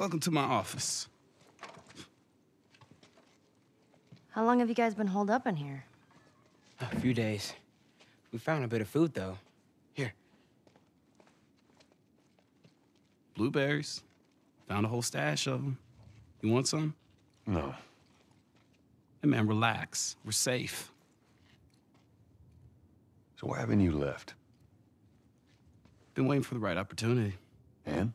Welcome to my office. How long have you guys been holed up in here? A few days. We found a bit of food, though. Here. Blueberries. Found a whole stash of them. You want some? No. Hey, man, relax. We're safe. So why haven't you left? Been waiting for the right opportunity. And?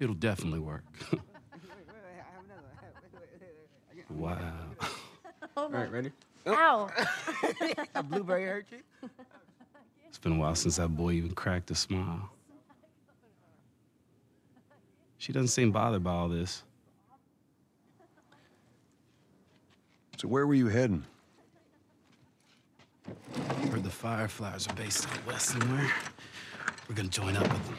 It'll definitely work. wow. All right, ready? Ow! A blueberry hurt you? It's been a while since that boy even cracked a smile. She doesn't seem bothered by all this. So where were you heading? Heard the Fireflies are based out west somewhere. We're gonna join up with them.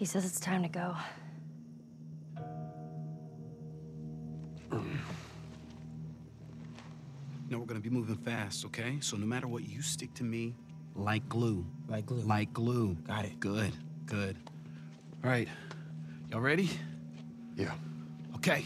He says it's time to go. No, we're gonna be moving fast, okay? So no matter what, you stick to me like glue. Like glue. Like glue. Got it. Good, good. All right, y'all ready? Yeah. Okay.